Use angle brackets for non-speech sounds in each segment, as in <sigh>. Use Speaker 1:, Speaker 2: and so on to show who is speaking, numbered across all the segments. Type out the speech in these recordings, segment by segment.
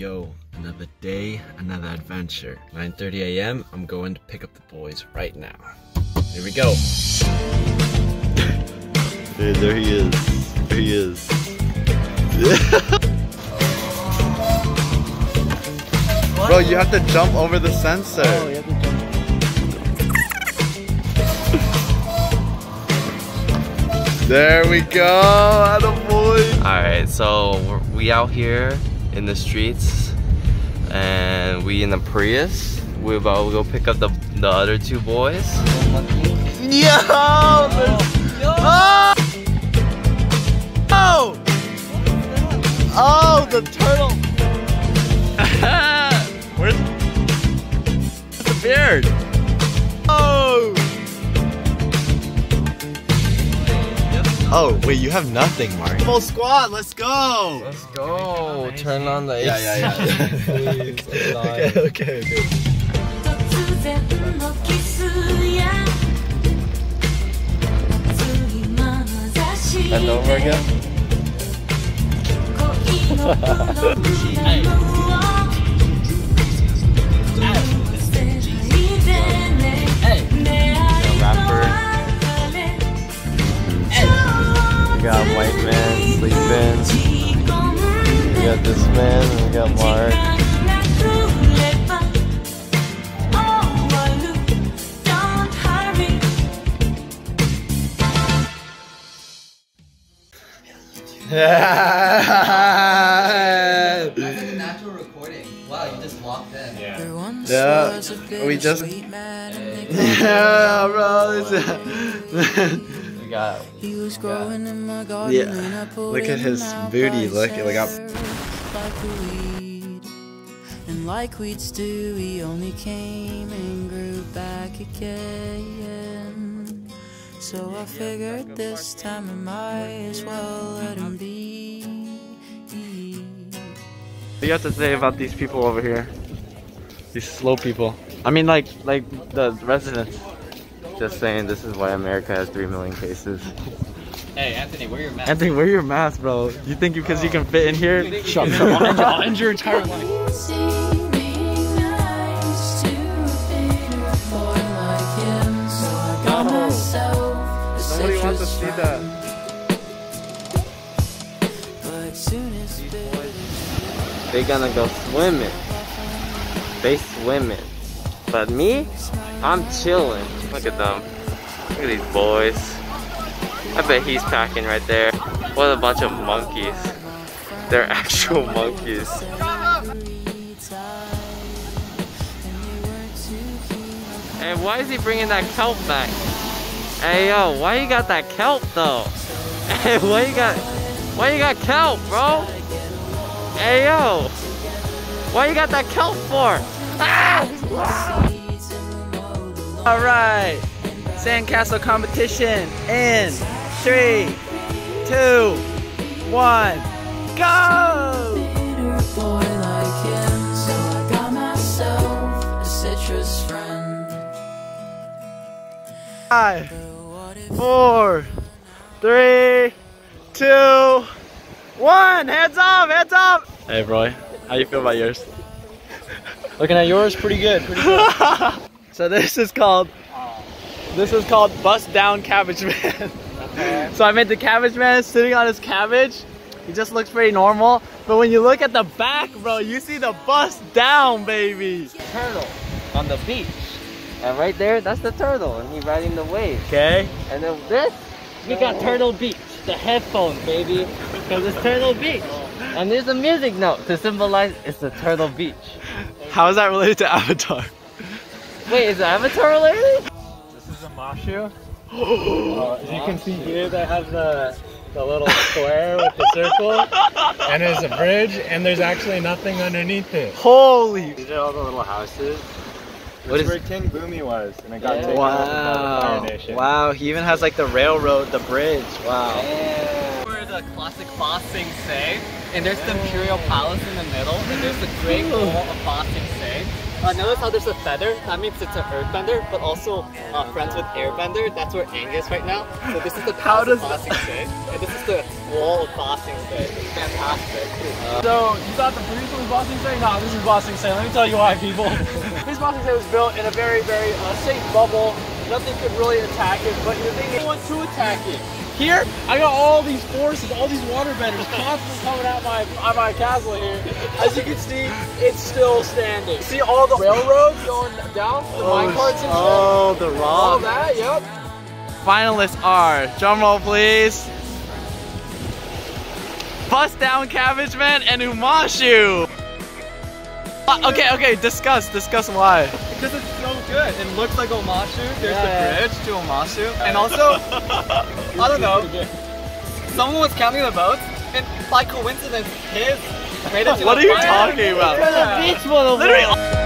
Speaker 1: yo, another day, another adventure. 9.30 a.m., I'm going to pick up the boys right now. Here we go. <laughs>
Speaker 2: Hey, there he is. There he is. <laughs> Bro, you have to jump over the sensor.
Speaker 1: Oh, you have to jump.
Speaker 2: There we go, boy.
Speaker 3: Alright, so we're, we out here in the streets and we in the Prius. We about to go pick up the, the other two boys.
Speaker 2: Yo! Oh! Oh! Oh, the turtle! <laughs>
Speaker 1: Where's the beard?
Speaker 2: Oh, wait, you have nothing, Mark. Full squad, let's go!
Speaker 3: Let's go! Oh, turn on the AC.
Speaker 2: Yeah, yeah, yeah. <laughs>
Speaker 3: Please,
Speaker 2: okay, okay, okay.
Speaker 3: And over again. <laughs> <laughs> Hey. man, and we got Mark. <laughs>
Speaker 2: Yeah. yeah. We just. <laughs> yeah, bro.
Speaker 3: we got.
Speaker 4: He was growing in my garden.
Speaker 2: Yeah. Look at his booty. Look, We got
Speaker 4: surf like a weed. And like weeds do, he only came and grew back again. So I figured this time I might as well let him be.
Speaker 1: What do you have to say about these people over here? These slow people. I mean, like, like the residents.
Speaker 3: Just saying, this is why America has 3 million cases. <laughs>
Speaker 5: Hey, Anthony, wear your mask.
Speaker 1: Anthony, wear your mask, bro. You think because you can fit in here? Shut up.
Speaker 5: I'll end your entire life.
Speaker 6: Seeming nice to a bitter boy like him, so I got myself a
Speaker 2: Nobody wants to see that.
Speaker 4: But soon as
Speaker 3: They gonna go swimming. They swimming. But me, I'm chilling. Look at them. Look at these boys. I bet he's packing right there. What a bunch of monkeys. They're <laughs> actual monkeys. Hey, why is he bringing that kelp back? Hey yo, why you got that kelp though? <laughs> Hey, why you got, why you got kelp, bro? Hey yo, why you got that kelp for? <laughs> Ah!
Speaker 7: All right, sandcastle competition in three, two, one, go!
Speaker 4: bitter boy like him, so I got myself a citrus friend.
Speaker 7: Five, four, three, two, one. Hands up, heads up.
Speaker 1: Hey, Roy. How you feel about yours?
Speaker 7: Looking at yours, pretty good. Pretty good. <laughs> so this is called, this is called bust down cabbage man. so I made the cabbage man sitting on his cabbage. He just looks pretty normal, but when you look at the back, bro, you see the bust down, baby.
Speaker 3: Turtle on the beach. And right there, that's the turtle, and he's riding the wave.
Speaker 7: Okay.
Speaker 3: And then this, we got Turtle Beach, the headphones, baby, because it's Turtle Beach. And there's a music note to symbolize it's the Turtle Beach.
Speaker 7: How is that related to Avatar?
Speaker 3: Wait, is Avatar related?
Speaker 8: This is Omashu. Uh, as you can see here, they have the, the little square with the circle, and there's a bridge, and there's actually nothing underneath it.
Speaker 7: Holy.
Speaker 8: These are all the little houses.
Speaker 3: What
Speaker 8: This is
Speaker 3: is-
Speaker 8: where King Bumi was, and it got
Speaker 3: Yeah.
Speaker 8: taken over by the
Speaker 7: Wow.
Speaker 8: Fire Nation.
Speaker 7: Wow, he even has like the railroad, the bridge. Wow.
Speaker 5: Where the classic Ba Sing Se, and there's the Imperial Palace in the middle, and there's the Great Wall of Ba Sing Se, Uh, notice how there's a feather? That means it's an earthbender, but also uh, friends with airbender. That's where Aang is right now. So this is the palace of
Speaker 7: does-
Speaker 5: Ba Sing Se, and this is the wall of Ba Sing Se. It's fantastic.
Speaker 7: So you thought the producer was Ba Sing Se? No, this is Ba Sing Se. Let me tell you why, people. <laughs> this Ba Sing Se was built in a very, very uh, safe bubble. Nothing could really attack it, but the thing is, want to attack it. Here, I got all these forces, all these water benders constantly coming at my at my castle here. As you can see, it's still standing. See all the railroads going down, the oh, mine carts and oh, shit.
Speaker 3: Oh, the
Speaker 7: All that, yep. Finalists are, drumroll please. Bust Down Cabbage Man and Omashu. Uh, okay, okay, discuss, discuss why.
Speaker 5: Because it's so good. It looks like Omashu. There's
Speaker 7: Yeah,
Speaker 5: the bridge to Omashu. And also, I don't know, someone was counting the votes, and by coincidence, his made it to
Speaker 7: What are you
Speaker 5: final.
Speaker 7: talking about?
Speaker 5: Yeah.
Speaker 7: Literally,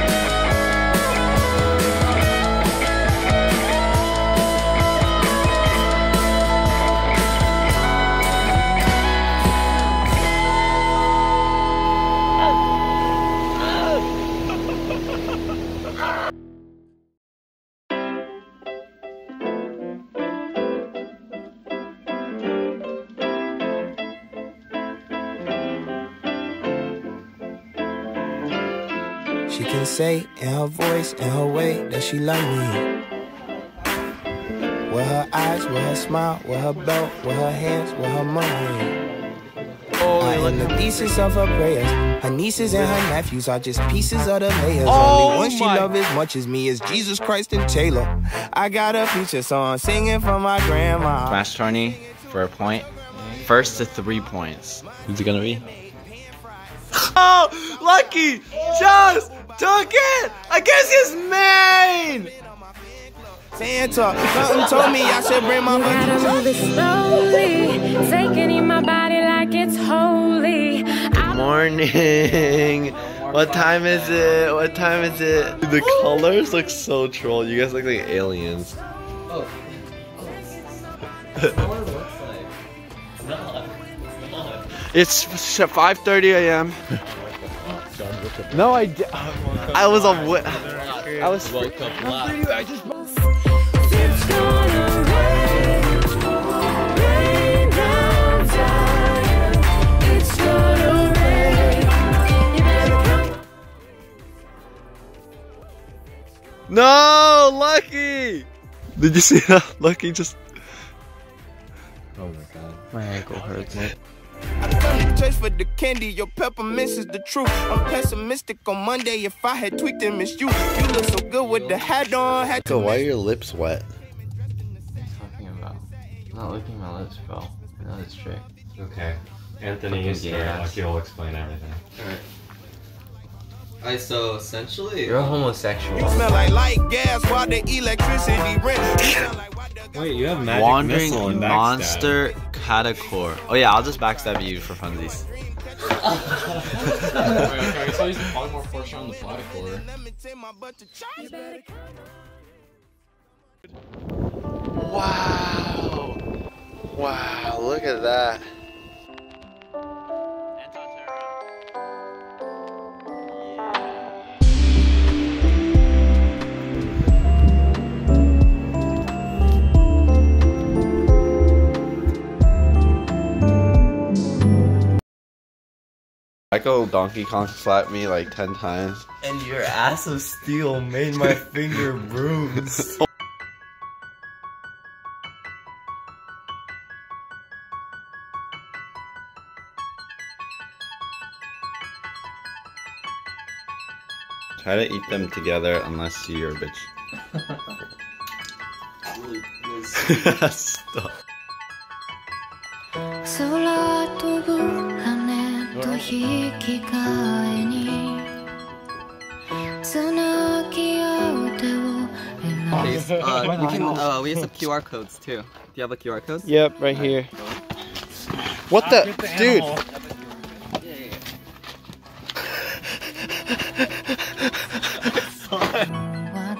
Speaker 9: say in her voice, in her way, that she love me. With her eyes, with her smile, with her belt, with her hands, with her money. Oh, I am the thesis of her prayers. Her nieces and her nephews are just pieces of the layers.
Speaker 7: Oh
Speaker 9: Only one she
Speaker 7: my-
Speaker 9: love as much as me is Jesus Christ and Taylor. I got a feature song singing for my grandma.
Speaker 1: Smash tourney for a point. First to three points. Who's it gonna be? <laughs>
Speaker 7: Oh, Lucky just took it against his main.
Speaker 9: Santa, something told me I should bring my
Speaker 6: Gotta move it slowly, taking in my body like it's holy.
Speaker 2: Morning. <laughs> What time is it? What time is it? The colors look so troll. You guys look like aliens.
Speaker 7: It's 5:30 a.m. <laughs> No, I di- I was on what? I was.
Speaker 6: It's gonna rain, rain down time. It's gonna rain. You better come.
Speaker 2: No, Lucky. Did you see that? Lucky just.
Speaker 3: Oh my god. My ankle hurts.
Speaker 9: I to church for the candy, your peppermints is the truth. I'm pessimistic on Monday. If I had tweaked and missed you, you look so good with the hat on. Had to
Speaker 2: Why are your lips wet?
Speaker 3: talking about? I'm not licking my lips, bro. I know this trick.
Speaker 8: Okay. Anthony is
Speaker 3: Fucking
Speaker 8: here.
Speaker 3: gas.
Speaker 8: Lucky will explain everything.
Speaker 5: Alright, so essentially,
Speaker 3: You're a homosexual.
Speaker 9: You smell like light gas while the electricity rent. You sound like why the-
Speaker 8: Wait, you have magic
Speaker 1: Wandering
Speaker 8: missile and backstab.
Speaker 1: Catacore. Oh yeah, I'll just backstab you for funsies.
Speaker 2: Wow. Wow, look at that. Michael Donkey Kong slapped me like 10 times.
Speaker 10: And your ass of steel made my <laughs> finger bruise.
Speaker 2: Try to eat them together unless you're a bitch. <laughs> Stop.
Speaker 6: 空飛ぶ羽と引き換えにつなぎ合う手を
Speaker 5: Please, uh, we can, uh, we have some QR codes too. Do you have a QR code?
Speaker 7: Yep, right here.
Speaker 2: What the? Dude!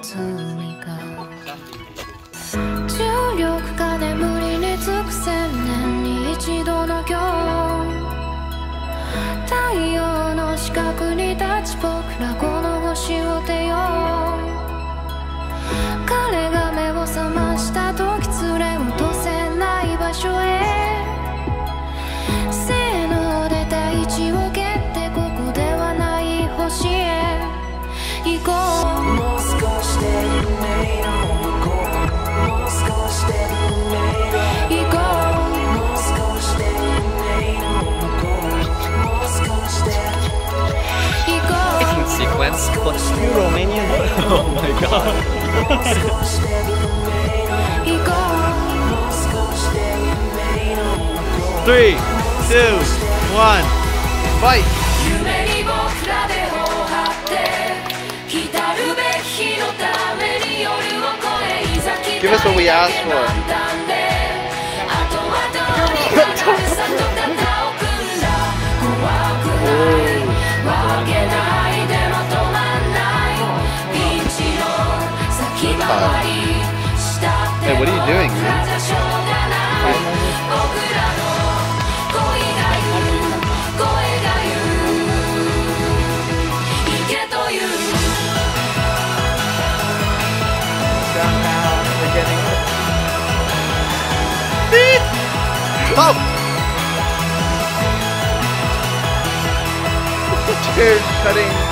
Speaker 6: Two 重 <laughs> 近くに立つ僕ら West, but still Romanian. <laughs>
Speaker 7: oh my god.
Speaker 2: Three, two, one, fight! 'Give us what we asked for. <laughs> What are you doing, man? <laughs> Oh! <laughs> Dude, cutting